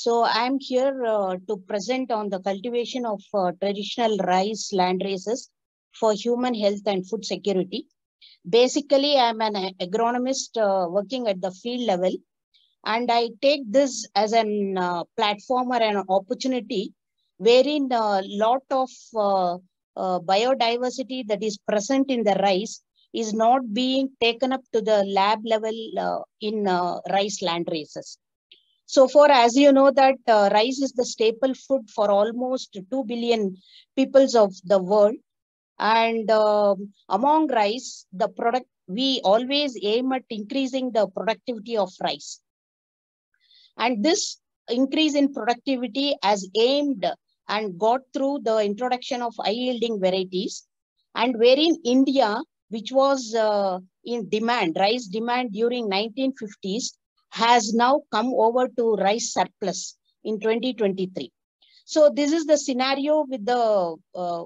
So I'm here uh, to present on the cultivation of uh, traditional rice land races for human health and food security. Basically, I'm an agronomist uh, working at the field level, and I take this as an uh, platform or an opportunity wherein a lot of uh, uh, biodiversity that is present in the rice is not being taken up to the lab level in rice land races. So far as you know, that uh, rice is the staple food for almost 2 billion peoples of the world. And um, among rice, the product, we always aim at increasing the productivity of rice. And this increase in productivity as aimed and got through the introduction of high yielding varieties. And wherein India, which was uh, in demand, rice demand during 1950s, has now come over to rice surplus in 2023. So this is the scenario with the uh,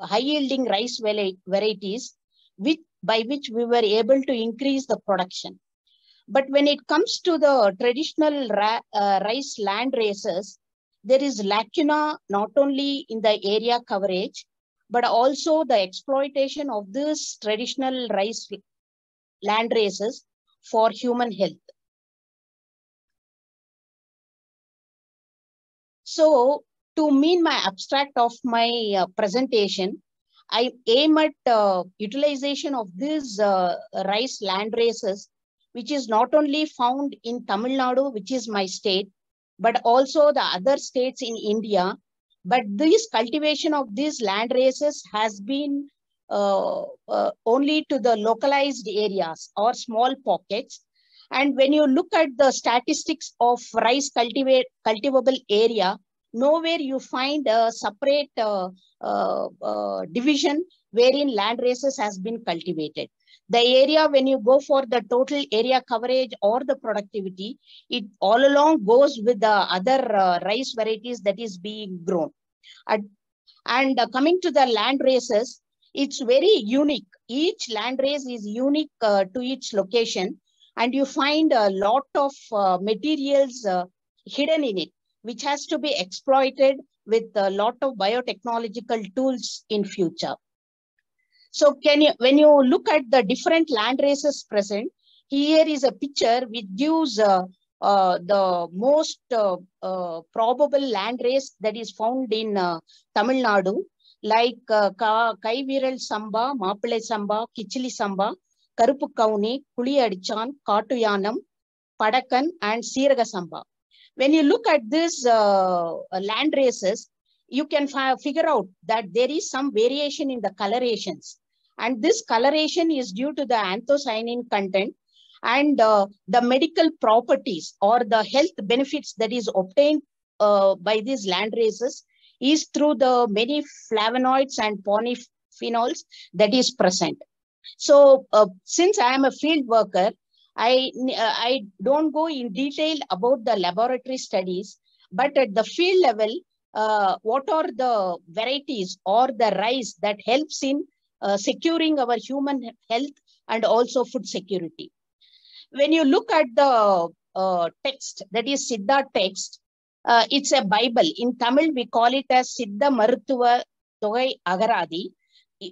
high yielding rice varieties which, by which we were able to increase the production. But when it comes to the traditional uh, rice land races, there is lacuna not only in the area coverage, but also the exploitation of this traditional rice land races for human health. So to mean my abstract of my uh, presentation, I aim at uh, utilization of these uh, rice land races, which is not only found in Tamil Nadu, which is my state, but also the other states in India. But this cultivation of these land races has been uh, uh, only to the localized areas or small pockets. And when you look at the statistics of rice cultivate, cultivable area, nowhere you find a separate uh, uh, uh, division wherein land races has been cultivated. The area, when you go for the total area coverage or the productivity, it all along goes with the other uh, rice varieties that is being grown. and uh, coming to the land races, it's very unique. Each land race is unique uh, to each location and you find a lot of materials hidden in it which has to be exploited with a lot of biotechnological tools in future. So can you, when you look at the different land races present, here is a picture which gives uh, uh, the most uh, uh probable land race that is found in uh, Tamil Nadu, like uh, Kaiviral Samba, Mapile Samba, Kichili Samba, Karupu Kauni, Kuli Adichan, Katuyanam, Padakan, and Siraga Samba when you look at these uh, land races, you can figure out that there is some variation in the colorations. And this coloration is due to the anthocyanin content and uh, the medical properties or the health benefits that is obtained uh, by these land races is through the many flavonoids and polyphenols that is present. So uh, since I am a field worker, I, uh, I don't go in detail about the laboratory studies, but at the field level, uh, what are the varieties or the rice that helps in uh, securing our human health and also food security. When you look at the uh, text, that is Siddha text, uh, it's a Bible. In Tamil, we call it as Siddha Maruthuva Togai Agaradi,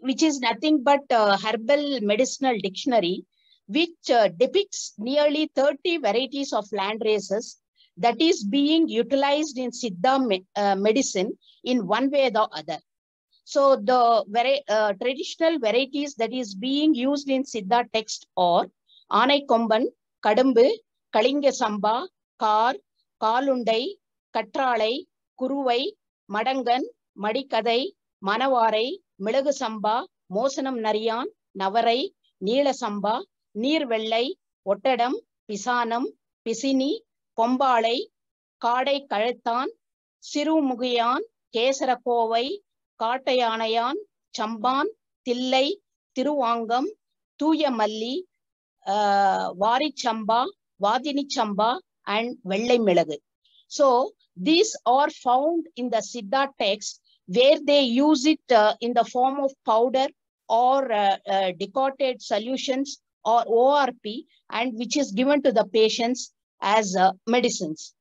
which is nothing but herbal medicinal dictionary which uh, depicts nearly 30 varieties of land races that is being utilized in Siddha me uh, medicine in one way or the other. So the very uh, traditional varieties that is being used in Siddha text are Anai Komban, Kadambu, Kalinga Samba, Kar, Kalundai, Katralai, Kuruvai, Madangan, Madikadai, Manavarai, Milagu Samba, Mosanam Nariyan, Navarai, Neela Samba, நீர்வெள்ளை ஒட்டடம் பிசானம் பிசினி கொம்பாளை காடை கழுத்தான் சிறுமுகியான் கேசரக்கோவை காட்டையானையான் Sampann Thillai திருவாங்கம் Thooyamalli வாரிச்சம்பா வாதினிச்சம்பா and வெள்ளை மிளகு. So these are found in the Siddha text where they use it in the form of powder or decocted solutions or ORP and which is given to the patients as uh, medicines.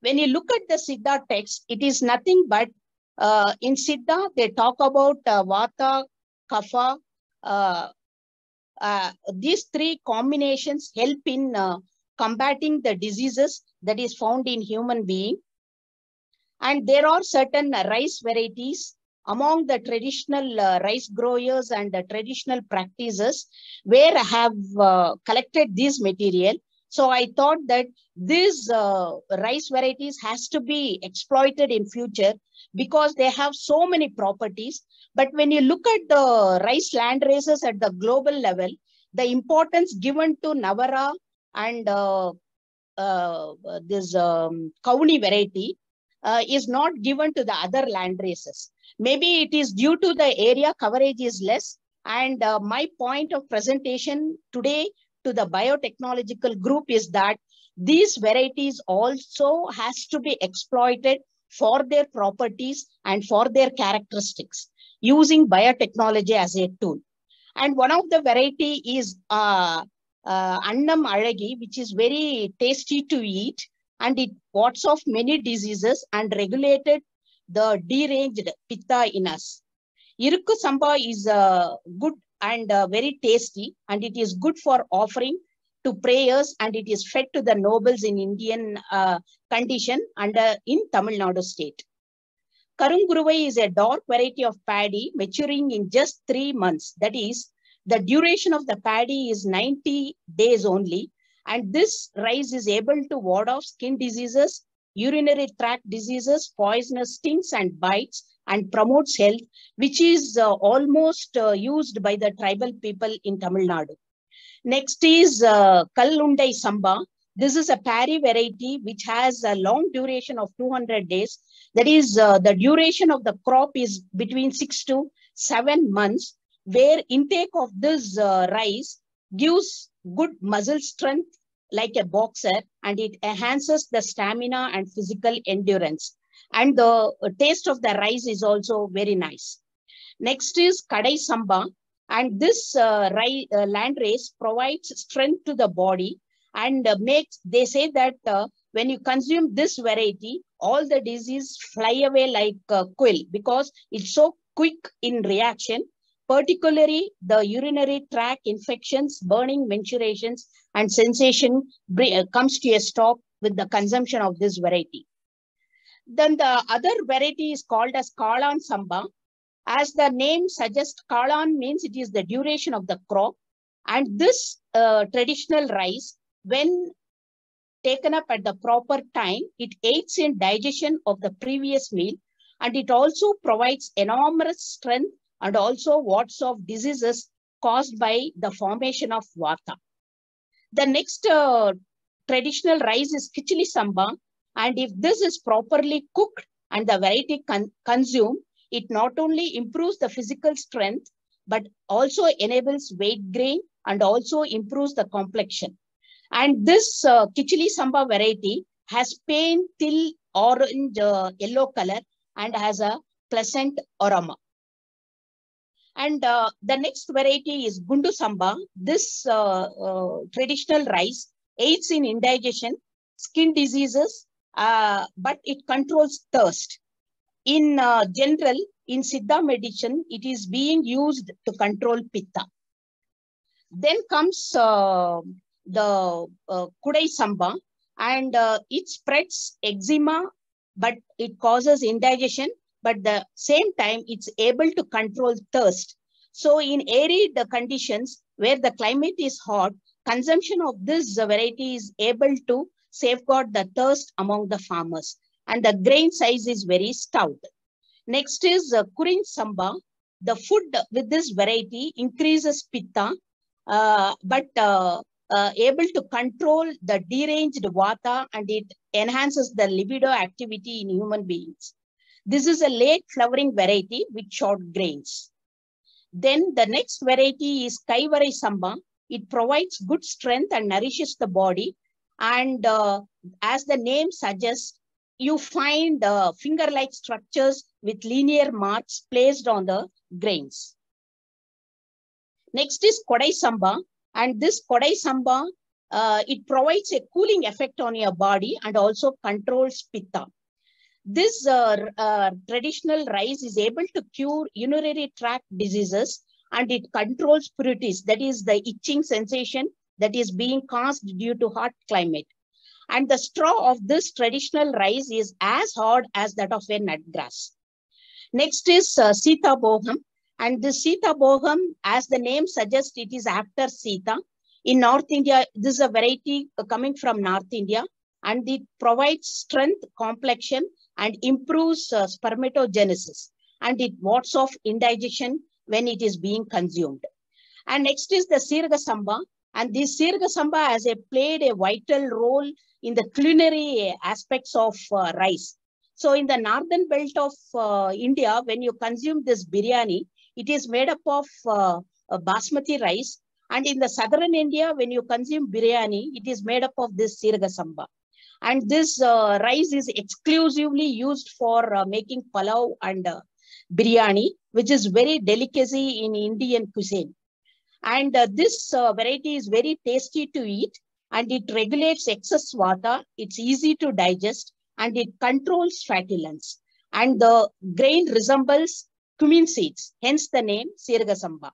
When you look at the Siddha text, it is nothing but uh, in Siddha, they talk about uh, Vata, Kapha. Uh, uh, these three combinations help in uh, combating the diseases that is found in human being. And there are certain rice varieties among the traditional uh, rice growers and the traditional practices where I have uh, collected this material. So I thought that these uh, rice varieties has to be exploited in future because they have so many properties. But when you look at the rice land races at the global level, the importance given to Navara and uh, uh, this um, Kauni variety uh, is not given to the other land races. Maybe it is due to the area coverage is less. And uh, my point of presentation today to the biotechnological group is that these varieties also has to be exploited for their properties and for their characteristics using biotechnology as a tool. And one of the variety is uh, uh, Annam Alagi, which is very tasty to eat and it wards off many diseases and regulated the deranged pitta in us. Irukku Samba is uh, good and uh, very tasty and it is good for offering to prayers and it is fed to the nobles in Indian uh, condition and uh, in Tamil Nadu state. Karunguruvai is a dark variety of paddy maturing in just three months. That is, the duration of the paddy is 90 days only. And this rice is able to ward off skin diseases, urinary tract diseases, poisonous stings and bites, and promotes health, which is uh, almost uh, used by the tribal people in Tamil Nadu. Next is uh, Kallundai Samba. This is a paddy variety which has a long duration of 200 days. That is, uh, the duration of the crop is between six to seven months, where intake of this uh, rice gives good muscle strength like a boxer and it enhances the stamina and physical endurance. And the taste of the rice is also very nice. Next is Kadai Samba. And this uh, rice, uh, land race provides strength to the body and uh, makes, they say that uh, when you consume this variety, all the disease fly away like a quill because it's so quick in reaction particularly the urinary tract infections, burning mensurations, and sensation comes to a stop with the consumption of this variety. Then the other variety is called as Kalan Samba. As the name suggests, Kalan means it is the duration of the crop. And this uh, traditional rice, when taken up at the proper time, it aids in digestion of the previous meal. And it also provides enormous strength and also wards of diseases caused by the formation of vata. The next uh, traditional rice is Kichili Samba. And if this is properly cooked and the variety con consumed, it not only improves the physical strength, but also enables weight gain and also improves the complexion. And this uh, Kichili Samba variety has pale till orange uh, yellow color and has a pleasant aroma. And uh, the next variety is Gundu Samba. This uh, uh, traditional rice aids in indigestion, skin diseases, uh, but it controls thirst. In uh, general, in Siddha medicine, it is being used to control Pitta. Then comes uh, the Kudai Samba and it spreads eczema, but it causes indigestion but the same time it's able to control thirst. So in arid conditions where the climate is hot, consumption of this variety is able to safeguard the thirst among the farmers. And the grain size is very stout. Next is uh, Kurin Samba. The food with this variety increases pitta, uh, but uh, uh, able to control the deranged vata and it enhances the libido activity in human beings. This is a late flowering variety with short grains. Then the next variety is Kaivarai Samba. It provides good strength and nourishes the body. And uh, as the name suggests, you find uh, finger-like structures with linear marks placed on the grains. Next is Kodai Samba. And this Kodai Samba uh, it provides a cooling effect on your body and also controls pitta. This uh, uh, traditional rice is able to cure urinary tract diseases and it controls pruritus, that is the itching sensation that is being caused due to hot climate. And the straw of this traditional rice is as hard as that of a nut grass. Next is uh, Sita Boham. And the Sita Boham, as the name suggests, it is after Sita. In North India, this is a variety coming from North India and it provides strength, complexion, and improves uh, spermatogenesis. And it wards off indigestion when it is being consumed. And next is the Sirga Samba. And this Sirga Samba has a, played a vital role in the culinary aspects of uh, rice. So in the northern belt of uh, India, when you consume this biryani, it is made up of uh, basmati rice and in the southern India, when you consume biryani, it is made up of this sirga samba. And this uh, rice is exclusively used for uh, making palau and uh, biryani, which is very delicacy in Indian cuisine. And this variety is very tasty to eat and it regulates excess water. It's easy to digest and it controls flatulence. And the grain resembles cumin seeds, hence the name sirga samba.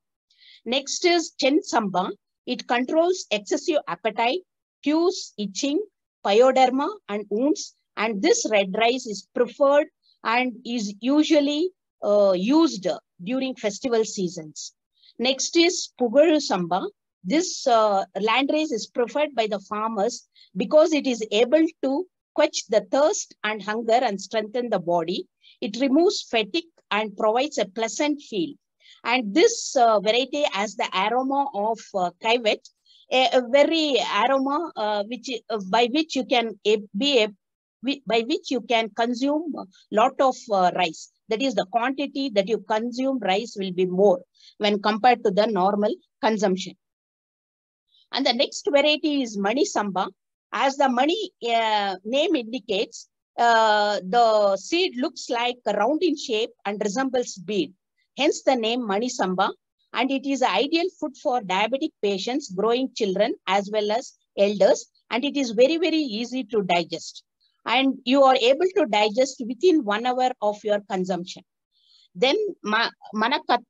Next is Chen Samba. It controls excessive appetite, cures itching, pyoderma, and wounds. And this red rice is preferred and is usually uh, used during festival seasons. Next is Pugaru Samba. This uh, land rice is preferred by the farmers because it is able to quench the thirst and hunger and strengthen the body. It removes fatigue and provides a pleasant feel. And this uh, variety has the aroma of uh, civet, a, a very aroma uh, which uh, by which you can be by which you can consume a lot of uh, rice. That is the quantity that you consume rice will be more when compared to the normal consumption. And the next variety is Mani Samba. As the Mani uh, name indicates, uh, the seed looks like a round in shape and resembles bead hence the name Mani Samba. And it is ideal food for diabetic patients, growing children, as well as elders. And it is very, very easy to digest. And you are able to digest within one hour of your consumption. Then ma Manakadai,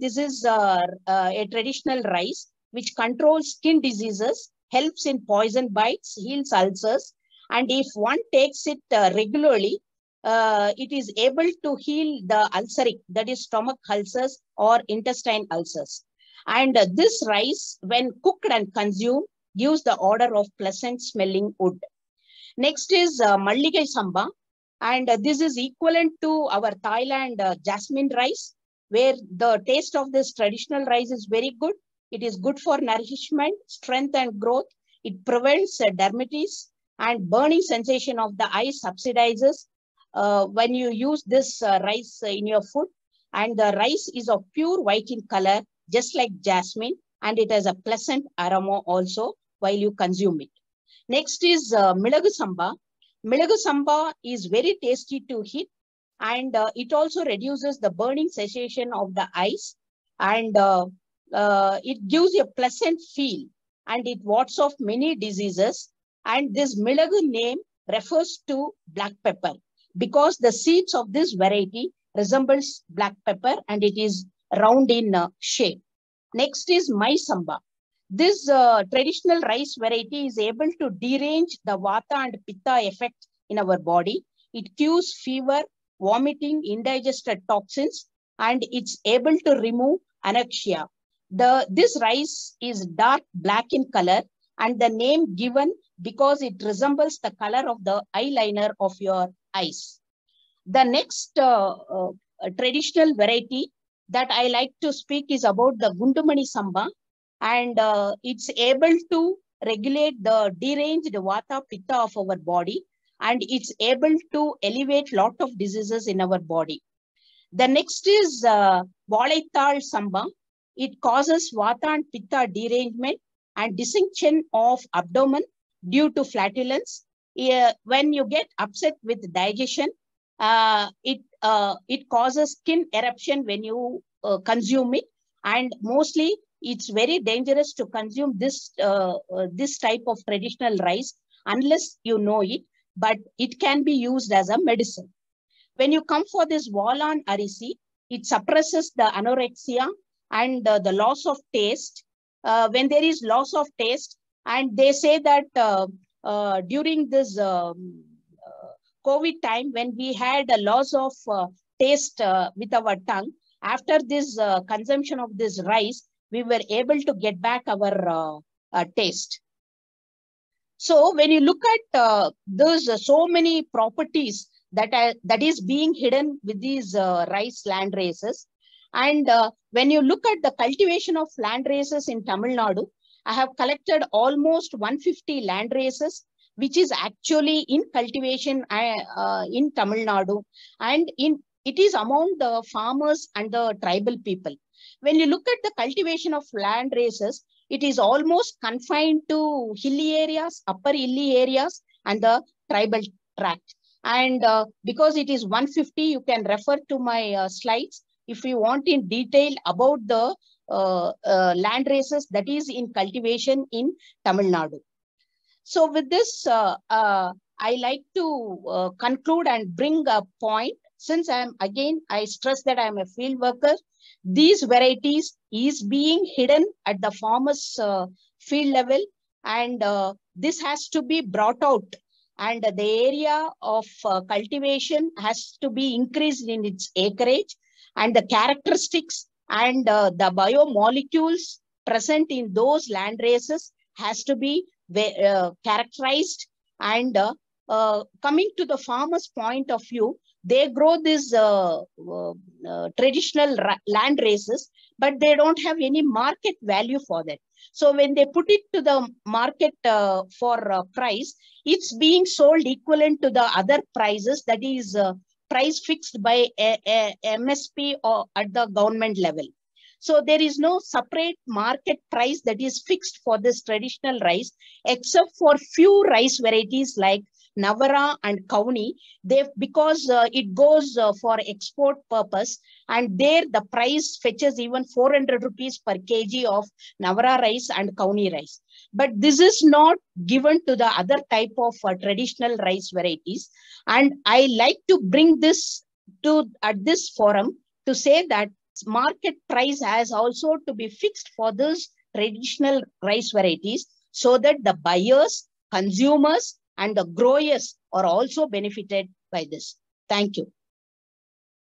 this is uh, uh, a traditional rice which controls skin diseases, helps in poison bites, heals ulcers. And if one takes it uh, regularly, uh, it is able to heal the ulceric, that is stomach ulcers or intestine ulcers. And uh, this rice, when cooked and consumed, gives the odor of pleasant smelling wood. Next is uh, Malligai Samba. And uh, this is equivalent to our Thailand uh, jasmine rice, where the taste of this traditional rice is very good. It is good for nourishment, strength and growth. It prevents uh, dermatitis and burning sensation of the eye subsidizes uh, when you use this uh, rice in your food and the rice is of pure white in color, just like jasmine, and it has a pleasant aroma also while you consume it. Next is uh, Milagu Samba. Milagu Samba is very tasty to eat and uh, it also reduces the burning sensation of the eyes and uh, uh, it gives a pleasant feel and it wards off many diseases. And this Milagu name refers to black pepper because the seeds of this variety resembles black pepper and it is round in uh, shape. Next is Mai Samba. This uh, traditional rice variety is able to derange the Vata and Pitta effect in our body. It cures fever, vomiting, indigested toxins, and it's able to remove anorexia. The, this rice is dark black in color and the name given because it resembles the color of the eyeliner of your eyes. The next uh, uh, traditional variety that I like to speak is about the Gundumani Samba. And uh, it's able to regulate the deranged Vata Pitta of our body. And it's able to elevate lot of diseases in our body. The next is uh, Valaital Samba. It causes Vata and Pitta derangement and dissection of abdomen due to flatulence. Uh, when you get upset with digestion, uh, it uh, it causes skin eruption when you uh, consume it and mostly it's very dangerous to consume this, uh, uh, this type of traditional rice unless you know it, but it can be used as a medicine. When you come for this Walan arisi, it suppresses the anorexia and the loss of taste. When there is loss of taste, and they say that uh, during this um, uh, COVID time, when we had a loss of uh, taste with our tongue, after this consumption of this rice, we were able to get back our taste. So when you look at uh, those uh, so many properties that are, that is being hidden with these uh, rice land races, and when you look at the cultivation of land races in Tamil Nadu, I have collected almost 150 land races, which is actually in cultivation uh, in Tamil Nadu, and in it is among the farmers and the tribal people. When you look at the cultivation of land races, it is almost confined to hilly areas, upper hilly areas, and the tribal tract. And uh, because it is 150, you can refer to my uh, slides if you want in detail about the land races that is in cultivation in Tamil Nadu. So with this, uh, uh, I like to conclude and bring a point. Since I'm again, I stress that I'm a field worker. These varieties is being hidden at the farmer's field level and this has to be brought out and the area of uh, cultivation has to be increased in its acreage and the characteristics and uh, the biomolecules present in those land races has to be uh, characterized. And uh, uh, coming to the farmer's point of view they grow these uh, traditional land races but they don't have any market value for that. So when they put it to the market uh, for uh, price, it's being sold equivalent to the other prices that is uh, price fixed by a, a MSP or at the government level. So there is no separate market price that is fixed for this traditional rice, except for few rice varieties like Navara and Kauni, they because uh, it goes uh, for export purpose and there the price fetches even 400 rupees per kg of Navara rice and Kauni rice. But this is not given to the other type of uh, traditional rice varieties. And I like to bring this to at this forum to say that market price has also to be fixed for those traditional rice varieties so that the buyers, consumers, and the growers are also benefited by this. Thank you.